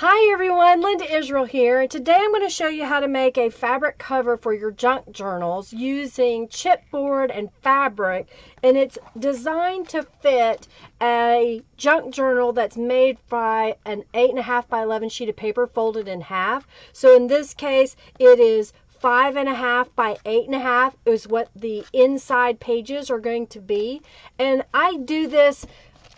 Hi everyone, Linda Israel here, and today I'm going to show you how to make a fabric cover for your junk journals using chipboard and fabric, and it's designed to fit a junk journal that's made by an 8.5 by 11 sheet of paper folded in half. So in this case, it is five and a half by eight and a half is what the inside pages are going to be. And I do this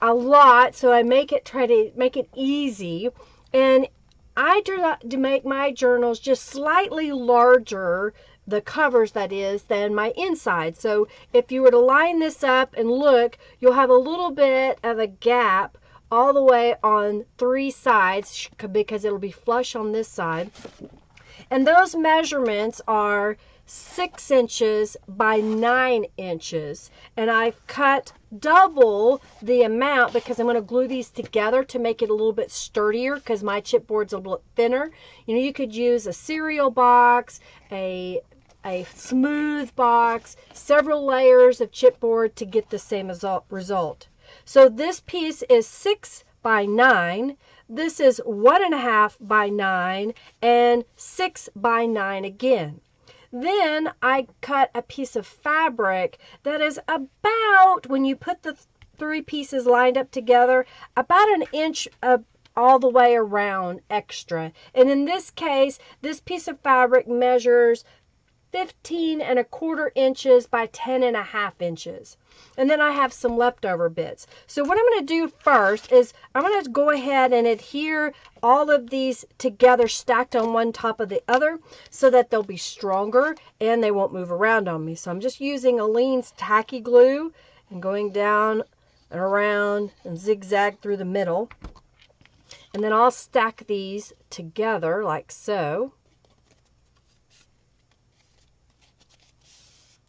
a lot, so I make it try to make it easy. And I to make my journals just slightly larger, the covers that is, than my inside. So if you were to line this up and look, you'll have a little bit of a gap all the way on three sides because it'll be flush on this side. And those measurements are six inches by nine inches. And I've cut double the amount because I'm going to glue these together to make it a little bit sturdier because my chipboard's a little thinner. You know, you could use a cereal box, a a smooth box, several layers of chipboard to get the same result. So this piece is six by nine. This is one and a half by nine and six by nine again. Then I cut a piece of fabric that is about, when you put the three pieces lined up together, about an inch of all the way around extra. And in this case, this piece of fabric measures 15 and a quarter inches by 10 and a half inches. And then I have some leftover bits. So what I'm going to do first is I'm going to go ahead and adhere all of these together stacked on one top of the other so that they'll be stronger and they won't move around on me. So I'm just using Aleene's tacky glue and going down and around and zigzag through the middle. And then I'll stack these together like so.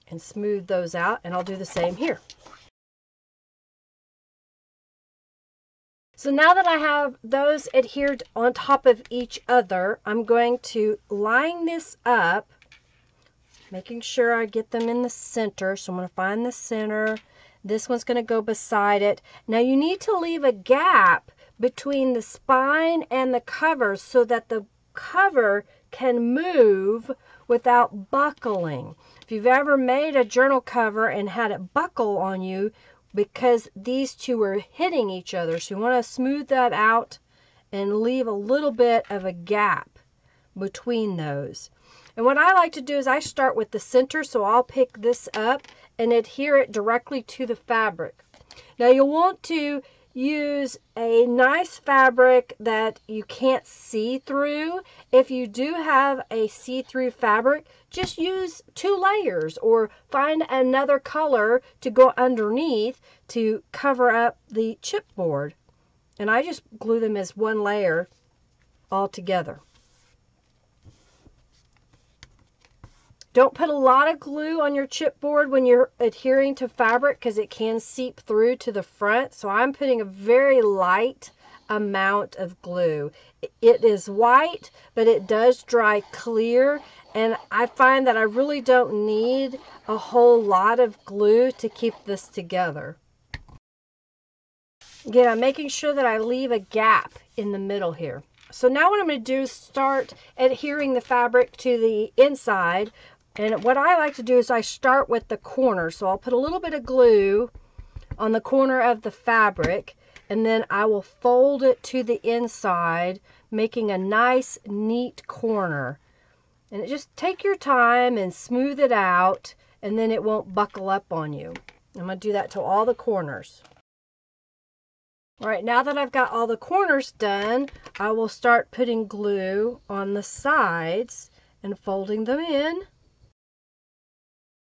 And smooth those out and I'll do the same here. So now that I have those adhered on top of each other, I'm going to line this up, making sure I get them in the center. So I'm going to find the center. This one's going to go beside it. Now you need to leave a gap between the spine and the cover so that the cover can move without buckling. If you've ever made a journal cover and had it buckle on you because these two are hitting each other, so you want to smooth that out and leave a little bit of a gap between those. And what I like to do is I start with the center, so I'll pick this up and adhere it directly to the fabric. Now you'll want to use a nice fabric that you can't see through. If you do have a see-through fabric, just use two layers or find another color to go underneath to cover up the chipboard. And I just glue them as one layer all together. Don't put a lot of glue on your chipboard when you're adhering to fabric because it can seep through to the front. So I'm putting a very light amount of glue. It is white, but it does dry clear. And I find that I really don't need a whole lot of glue to keep this together. Again, I'm making sure that I leave a gap in the middle here. So now what I'm going to do is start adhering the fabric to the inside and what I like to do is I start with the corner. So I'll put a little bit of glue on the corner of the fabric and then I will fold it to the inside, making a nice, neat corner. And just take your time and smooth it out and then it won't buckle up on you. I'm going to do that to all the corners. All right, now that I've got all the corners done, I will start putting glue on the sides and folding them in.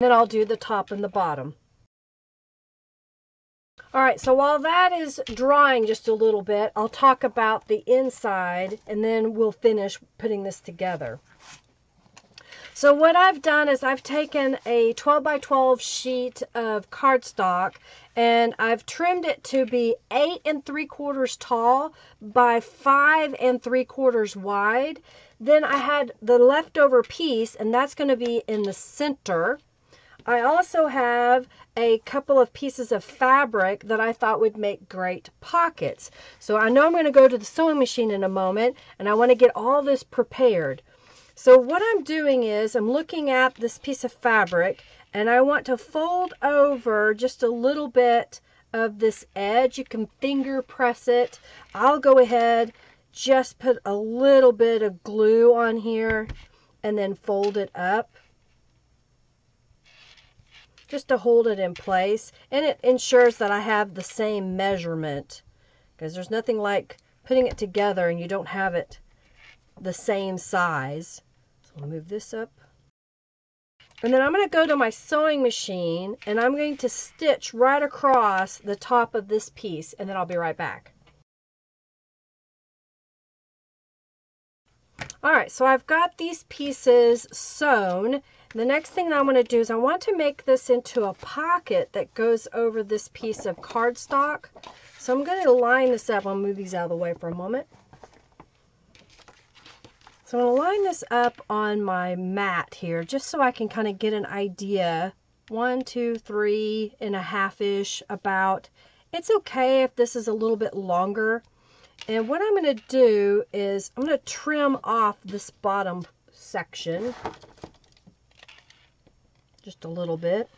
Then I'll do the top and the bottom. All right, so while that is drying just a little bit, I'll talk about the inside and then we'll finish putting this together. So what I've done is I've taken a 12 by 12 sheet of cardstock and I've trimmed it to be eight and three quarters tall by five and three quarters wide. Then I had the leftover piece and that's going to be in the center I also have a couple of pieces of fabric that I thought would make great pockets. So I know I'm going to go to the sewing machine in a moment and I want to get all this prepared. So what I'm doing is I'm looking at this piece of fabric and I want to fold over just a little bit of this edge. You can finger press it. I'll go ahead, just put a little bit of glue on here and then fold it up just to hold it in place. And it ensures that I have the same measurement because there's nothing like putting it together and you don't have it the same size. So I'll move this up. And then I'm going to go to my sewing machine and I'm going to stitch right across the top of this piece and then I'll be right back. All right, so I've got these pieces sewn. The next thing that I'm going to do is I want to make this into a pocket that goes over this piece of cardstock. So I'm going to line this up. I'll move these out of the way for a moment. So I'm going to line this up on my mat here just so I can kind of get an idea. One, two, three and a half-ish about. It's okay if this is a little bit longer and what I'm going to do is I'm going to trim off this bottom section just a little bit.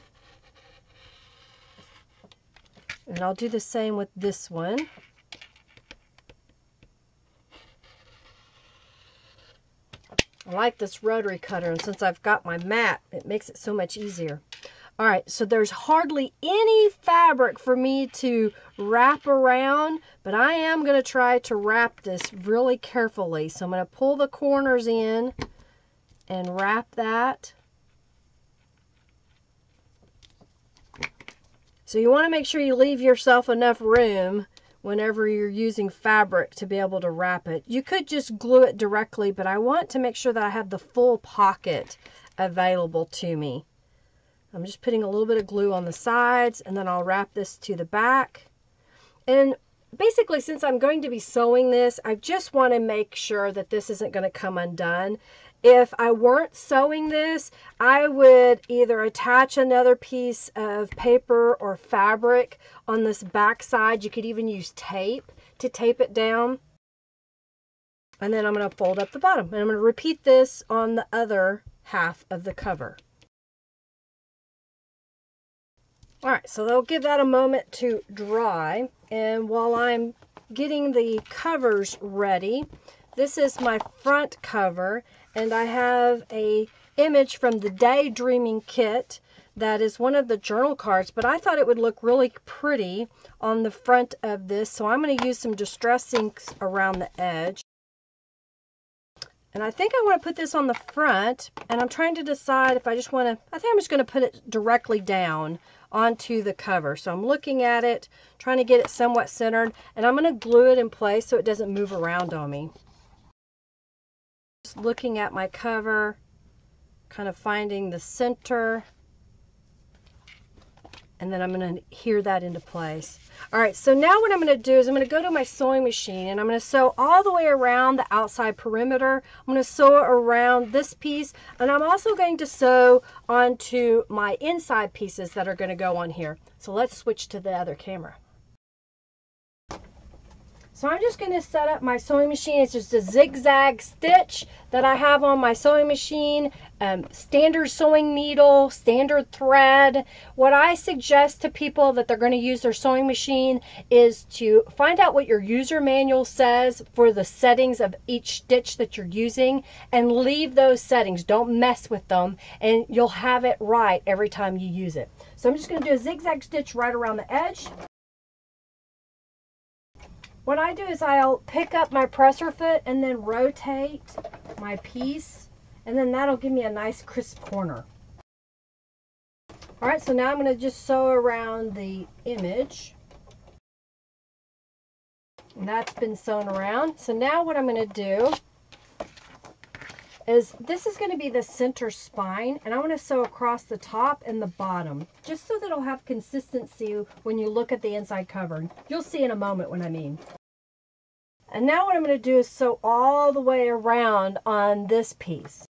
And I'll do the same with this one. I like this rotary cutter and since I've got my mat it makes it so much easier. All right, so there's hardly any fabric for me to wrap around, but I am going to try to wrap this really carefully. So I'm going to pull the corners in and wrap that. So you want to make sure you leave yourself enough room whenever you're using fabric to be able to wrap it. You could just glue it directly, but I want to make sure that I have the full pocket available to me. I'm just putting a little bit of glue on the sides and then I'll wrap this to the back. And basically, since I'm going to be sewing this, I just want to make sure that this isn't going to come undone. If I weren't sewing this, I would either attach another piece of paper or fabric on this back side. You could even use tape to tape it down. And then I'm going to fold up the bottom. And I'm going to repeat this on the other half of the cover. All right, so they'll give that a moment to dry. And while I'm getting the covers ready, this is my front cover, and I have a image from the Daydreaming Kit that is one of the journal cards, but I thought it would look really pretty on the front of this, so I'm going to use some Distress inks around the edge. And I think I want to put this on the front, and I'm trying to decide if I just want to, I think I'm just going to put it directly down onto the cover. So I'm looking at it, trying to get it somewhat centered, and I'm going to glue it in place so it doesn't move around on me. Looking at my cover, kind of finding the center, and then I'm going to hear that into place. All right, so now what I'm going to do is I'm going to go to my sewing machine and I'm going to sew all the way around the outside perimeter. I'm going to sew around this piece and I'm also going to sew onto my inside pieces that are going to go on here. So let's switch to the other camera. So I'm just going to set up my sewing machine. It's just a zigzag stitch that I have on my sewing machine. Um, standard sewing needle, standard thread. What I suggest to people that they're going to use their sewing machine is to find out what your user manual says for the settings of each stitch that you're using and leave those settings. Don't mess with them and you'll have it right every time you use it. So I'm just going to do a zigzag stitch right around the edge. What I do is I'll pick up my presser foot and then rotate my piece and then that'll give me a nice crisp corner. All right, so now I'm going to just sew around the image. And that's been sewn around. So now what I'm going to do is this is going to be the center spine and I want to sew across the top and the bottom just so that it'll have consistency when you look at the inside cover. You'll see in a moment what I mean. And now what I'm going to do is sew all the way around on this piece.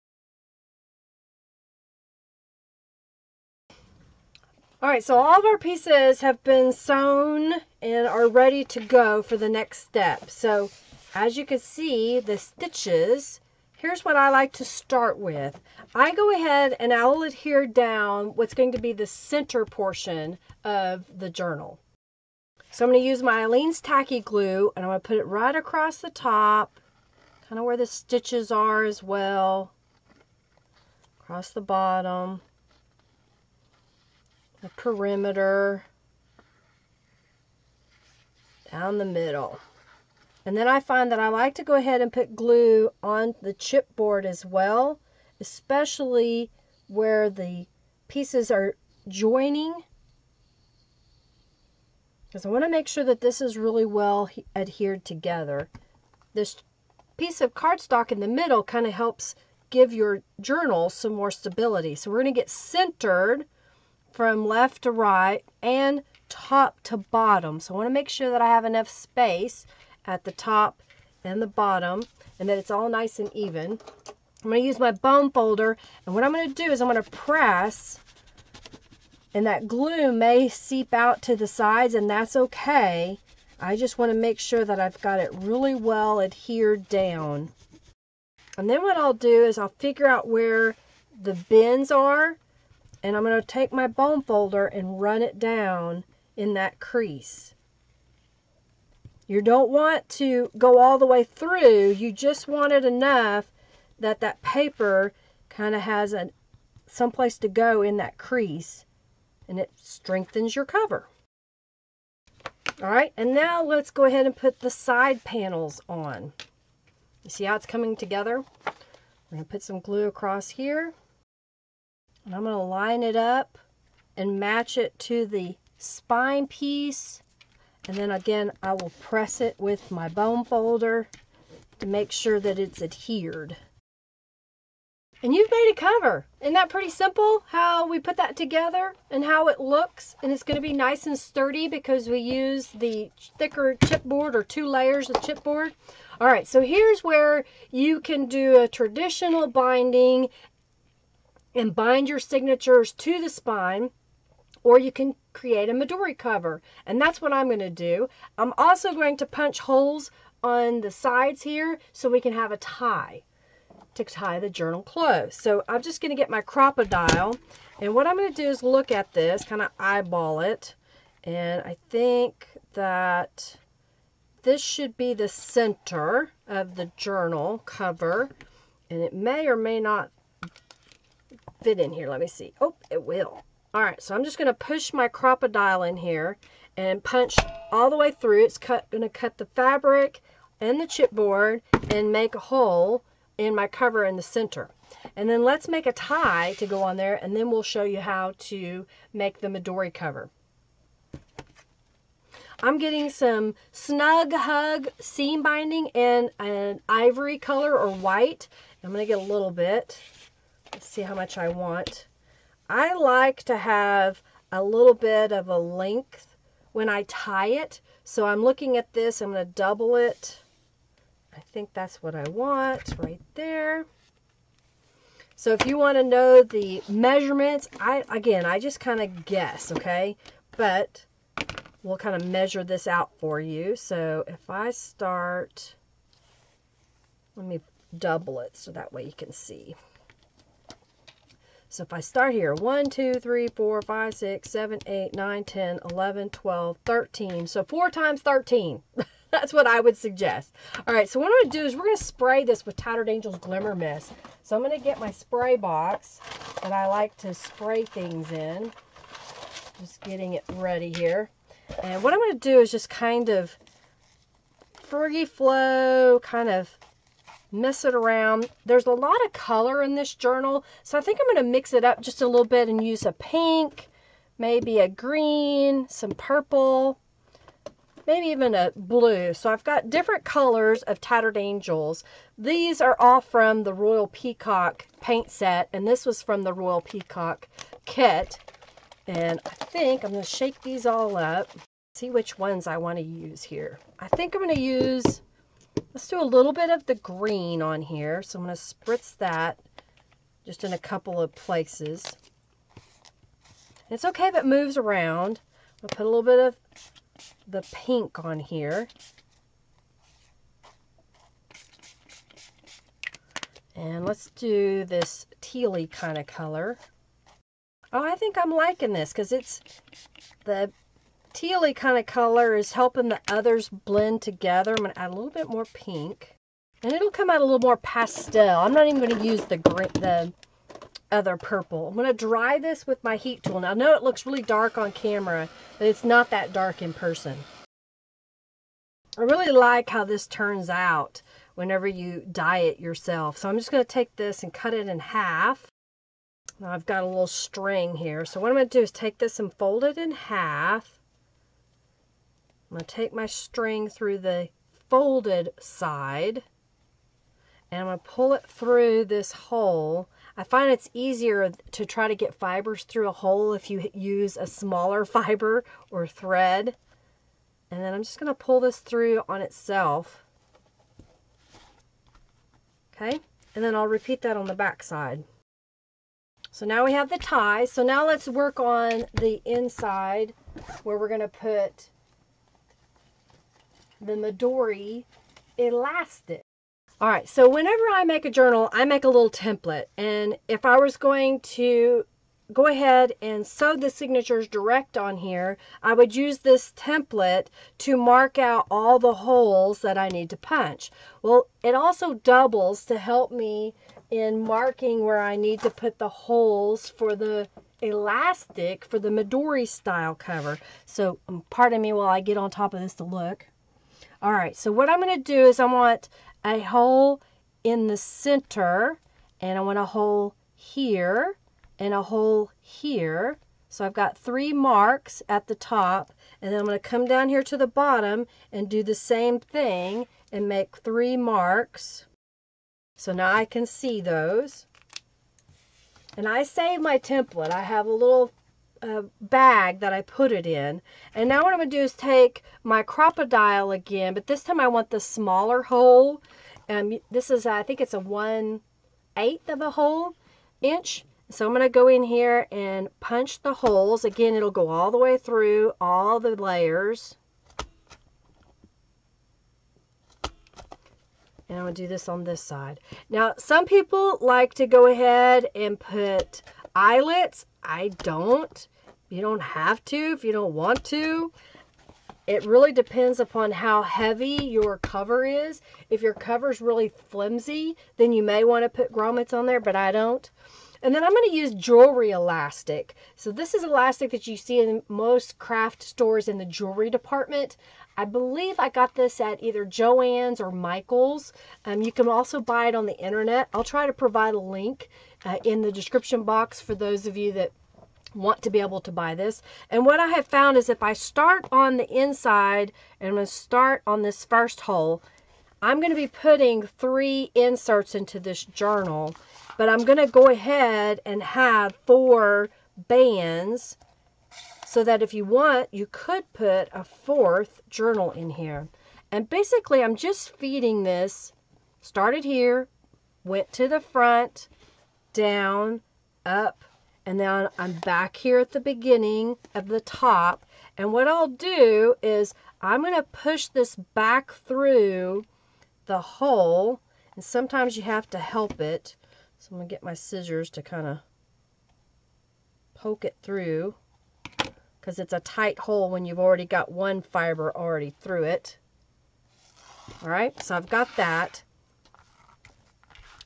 All right, so all of our pieces have been sewn and are ready to go for the next step. So as you can see, the stitches, here's what I like to start with. I go ahead and I will adhere down what's going to be the center portion of the journal. So I'm going to use my Aleene's Tacky Glue and I'm going to put it right across the top, kind of where the stitches are as well, across the bottom, the perimeter, down the middle. And then I find that I like to go ahead and put glue on the chipboard as well, especially where the pieces are joining. Because I want to make sure that this is really well adhered together. This piece of cardstock in the middle kind of helps give your journal some more stability. So we're going to get centered from left to right and top to bottom. So I want to make sure that I have enough space at the top and the bottom and that it's all nice and even. I'm going to use my bone folder and what I'm going to do is I'm going to press and that glue may seep out to the sides and that's okay. I just want to make sure that I've got it really well adhered down. And then what I'll do is I'll figure out where the bends are and I'm going to take my bone folder and run it down in that crease. You don't want to go all the way through. You just want it enough that that paper kind of has a someplace to go in that crease and it strengthens your cover. All right, and now let's go ahead and put the side panels on. You see how it's coming together? We're to put some glue across here. And I'm to line it up and match it to the spine piece and then again, I will press it with my bone folder to make sure that it's adhered. And you've made a cover. Isn't that pretty simple how we put that together and how it looks? And it's going to be nice and sturdy because we use the thicker chipboard or two layers of chipboard. All right, so here's where you can do a traditional binding and bind your signatures to the spine or you can create a Midori cover. And that's what I'm going to do. I'm also going to punch holes on the sides here so we can have a tie to tie the journal closed. So I'm just going to get my Crop-A-Dile and what I'm going to do is look at this, kind of eyeball it. And I think that this should be the center of the journal cover. And it may or may not fit in here. Let me see. Oh, it will. All right, so I'm just going to push my Crop-A-Dile in here and punch all the way through. It's cut, going to cut the fabric and the chipboard and make a hole in my cover in the center. And then let's make a tie to go on there and then we'll show you how to make the Midori cover. I'm getting some Snug Hug seam binding in an ivory color or white. I'm going to get a little bit. Let's see how much I want. I like to have a little bit of a length when I tie it. So I'm looking at this, I'm going to double it. I think that's what I want right there. So if you want to know the measurements, I again, I just kind of guess, okay? But we'll kind of measure this out for you. So if I start, let me double it so that way you can see. So if I start here, 1, 2, 3, 4, 5, 6, 7, 8, 9, 10, 11, 12, 13. So 4 times 13. That's what I would suggest. All right, so what I'm going to do is we're going to spray this with Tattered Angels Glimmer Mist. So I'm going to get my spray box that I like to spray things in. Just getting it ready here. And what I'm going to do is just kind of free flow, kind of mess it around. There's a lot of color in this journal, so I think I'm going to mix it up just a little bit and use a pink, maybe a green, some purple, maybe even a blue. So I've got different colors of Tattered Angels. These are all from the Royal Peacock paint set, and this was from the Royal Peacock kit. And I think I'm going to shake these all up, see which ones I want to use here. I think I'm going to use Let's do a little bit of the green on here. So I'm going to spritz that just in a couple of places. It's okay if it moves around. I'll put a little bit of the pink on here. And let's do this tealy kind of color. Oh, I think I'm liking this because it's the tealy kind of color is helping the others blend together. I'm going to add a little bit more pink. And it'll come out a little more pastel. I'm not even going to use the the other purple. I'm going to dry this with my heat tool. Now, I know it looks really dark on camera, but it's not that dark in person. I really like how this turns out whenever you dye it yourself. So I'm just going to take this and cut it in half. Now I've got a little string here. So what I'm going to do is take this and fold it in half. I'm going to take my string through the folded side and I'm going to pull it through this hole. I find it's easier to try to get fibers through a hole if you use a smaller fiber or thread. And then I'm just going to pull this through on itself. Okay, and then I'll repeat that on the back side. So now we have the tie. So now let's work on the inside where we're going to put the Midori elastic. All right, so whenever I make a journal, I make a little template. And if I was going to go ahead and sew the signatures direct on here, I would use this template to mark out all the holes that I need to punch. Well, it also doubles to help me in marking where I need to put the holes for the elastic for the Midori style cover. So pardon me while I get on top of this to look. All right, so what I'm going to do is I want a hole in the center and I want a hole here and a hole here. So I've got three marks at the top and then I'm going to come down here to the bottom and do the same thing and make three marks. So now I can see those. And I save my template. I have a little bag that I put it in. And now what I'm going to do is take my Crop-A-Dile again, but this time I want the smaller hole. Um, this is, I think it's a 1 8th of a hole inch. So I'm going to go in here and punch the holes. Again, it'll go all the way through all the layers. And I'm going to do this on this side. Now, some people like to go ahead and put eyelets. I don't. You don't have to if you don't want to. It really depends upon how heavy your cover is. If your cover is really flimsy, then you may want to put grommets on there, but I don't. And then I'm going to use jewelry elastic. So this is elastic that you see in most craft stores in the jewelry department. I believe I got this at either Joann's or Michael's. Um, you can also buy it on the internet. I'll try to provide a link uh, in the description box for those of you that want to be able to buy this. And what I have found is if I start on the inside and I'm going to start on this first hole, I'm going to be putting three inserts into this journal, but I'm going to go ahead and have four bands so that if you want, you could put a fourth journal in here. And basically, I'm just feeding this, started here, went to the front, down, up, and then I'm back here at the beginning of the top. And what I'll do is I'm going to push this back through the hole. And sometimes you have to help it. So I'm going to get my scissors to kind of poke it through because it's a tight hole when you've already got one fiber already through it. All right, so I've got that.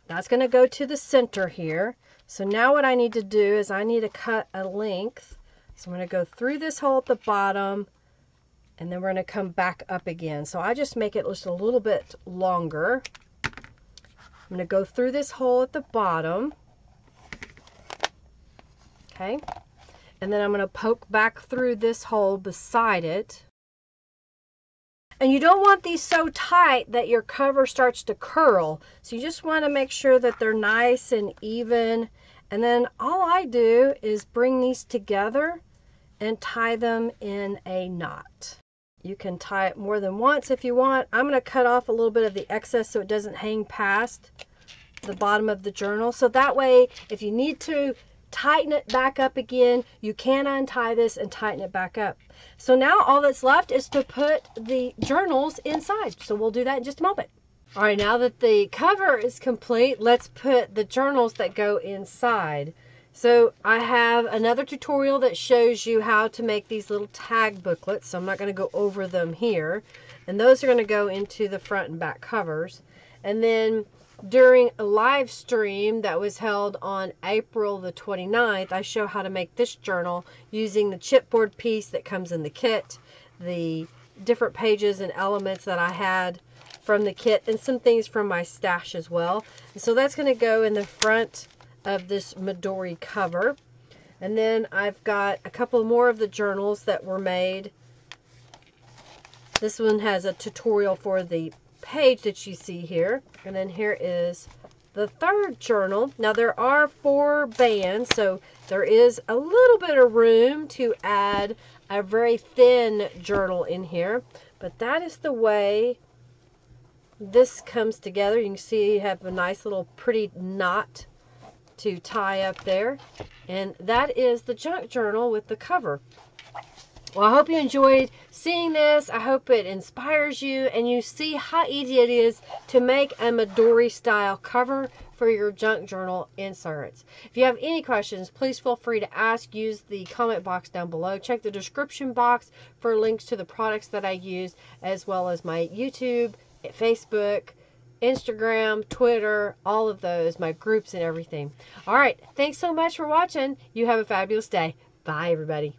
That's going to go to the center here. So now what I need to do is I need to cut a length. So I'm going to go through this hole at the bottom and then we're going to come back up again. So I just make it just a little bit longer. I'm going to go through this hole at the bottom. Okay. And then I'm going to poke back through this hole beside it. And you don't want these so tight that your cover starts to curl. So you just want to make sure that they're nice and even. And then all I do is bring these together and tie them in a knot. You can tie it more than once if you want. I'm going to cut off a little bit of the excess so it doesn't hang past the bottom of the journal. So that way, if you need to tighten it back up again. You can untie this and tighten it back up. So now all that's left is to put the journals inside. So we'll do that in just a moment. All right, now that the cover is complete, let's put the journals that go inside. So I have another tutorial that shows you how to make these little tag booklets. So I'm not going to go over them here. And those are going to go into the front and back covers. And then during a live stream that was held on April the 29th, I show how to make this journal using the chipboard piece that comes in the kit, the different pages and elements that I had from the kit, and some things from my stash as well. So that's going to go in the front of this Midori cover. And then I've got a couple more of the journals that were made. This one has a tutorial for the page that you see here. And then here is the third journal. Now there are four bands, so there is a little bit of room to add a very thin journal in here. But that is the way this comes together. You can see you have a nice little pretty knot to tie up there. And that is the junk journal with the cover. Well, I hope you enjoyed seeing this. I hope it inspires you and you see how easy it is to make a Midori style cover for your junk journal inserts. If you have any questions, please feel free to ask. Use the comment box down below. Check the description box for links to the products that I use as well as my YouTube, Facebook, Instagram, Twitter, all of those, my groups and everything. All right. Thanks so much for watching. You have a fabulous day. Bye, everybody.